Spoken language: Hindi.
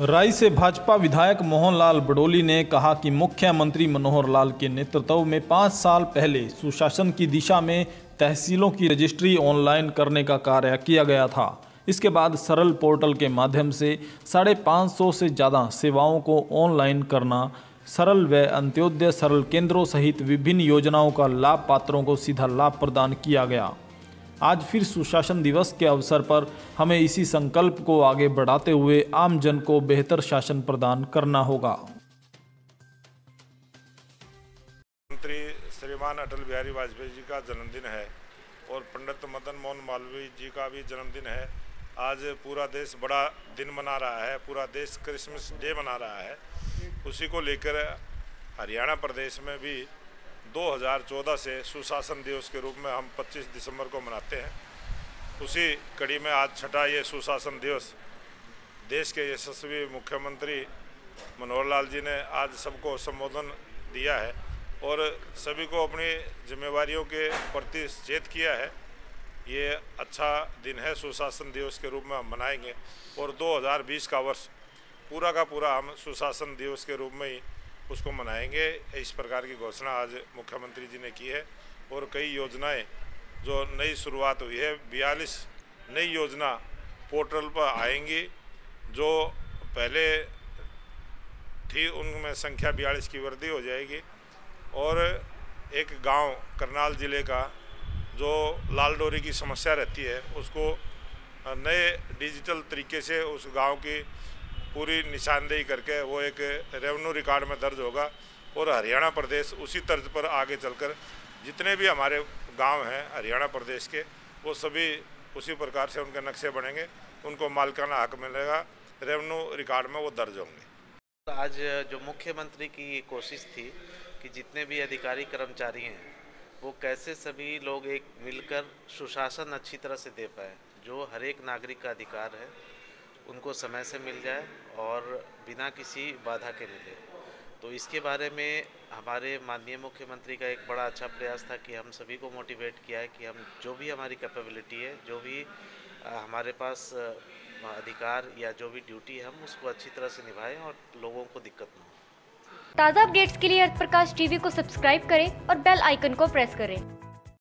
राय से भाजपा विधायक मोहनलाल बडोली ने कहा कि मुख्यमंत्री मनोहर लाल के नेतृत्व में पाँच साल पहले सुशासन की दिशा में तहसीलों की रजिस्ट्री ऑनलाइन करने का कार्य किया गया था। इसके बाद सरल पोर्टल के माध्यम से साढ़े पाँच सौ से ज़्यादा सेवाओं को ऑनलाइन करना, सरल व अंत्योदय सरल केंद्रों सहित विभिन्न योजनाओं का लाभ पात्रों को सीधा लाभ प्रदान किया गया। आज फिर सुशासन दिवस के अवसर पर हमें इसी संकल्प को आगे बढ़ाते हुए आम जन को बेहतर शासन प्रदान करना होगा। मंत्री श्रीमान अटल बिहारी वाजपेयी जी का जन्मदिन है और पंडित मदन मोहन मालवीय जी का भी जन्मदिन है। आज पूरा देश बड़ा दिन मना रहा है, पूरा देश क्रिसमस डे मना रहा है। उसी को लेकर हरियाणा प्रदेश में भी 2014 से सुशासन दिवस के रूप में हम 25 दिसंबर को मनाते हैं। उसी कड़ी में आज छठा ये सुशासन दिवस देश के यशस्वी मुख्यमंत्री मनोहर लाल जी ने आज सबको संबोधन दिया है और सभी को अपनी जिम्मेवारियों के प्रति सचेत किया है। ये अच्छा दिन है, सुशासन दिवस के रूप में हम मनाएँगे और 2020 का वर्ष पूरा का पूरा हम सुशासन दिवस के रूप में ही उसको मनाएँगे। इस प्रकार की घोषणा आज मुख्यमंत्री जी ने की है और कई योजनाएँ जो नई शुरुआत हुई है, बयालीस नई योजना पोर्टल पर आएँगी, जो पहले थी, उनमें संख्या बयालीस की वृद्धि हो जाएगी। और एक गाँव, करनाल ज़िले का, जो लाल डोरी की समस्या रहती है, उसको नए डिजिटल तरीके से उस गाँव की पूरी निशानदेही करके वो एक रेवेन्यू रिकॉर्ड में दर्ज होगा और हरियाणा प्रदेश उसी तर्ज पर आगे चलकर जितने भी हमारे गाँव हैं हरियाणा प्रदेश के, वो सभी उसी प्रकार से उनके नक्शे बनेंगे, उनको मालिकाना हक मिलेगा रेवेन्यू रिकॉर्ड में वो दर्ज होंगे। आज जो मुख्यमंत्री की कोशिश थी कि जितने भी अधिकारी कर्मचारी हैं, वो कैसे सभी लोग एक मिलकर सुशासन अच्छी तरह से दे पाए, जो हर एक नागरिक का अधिकार है उनको समय से मिल जाए और बिना किसी बाधा के मिले। तो इसके बारे में हमारे माननीय मुख्यमंत्री का एक बड़ा अच्छा प्रयास था कि हम सभी को मोटिवेट किया है कि हम जो भी हमारी कैपेबिलिटी है, जो भी हमारे पास अधिकार या जो भी ड्यूटी है, हम उसको अच्छी तरह से निभाएँ और लोगों को दिक्कत ना हो। ताज़ा अपडेट्स के लिए अर्थ प्रकाश टीवी को सब्सक्राइब करें और बेल आइकन को प्रेस करें।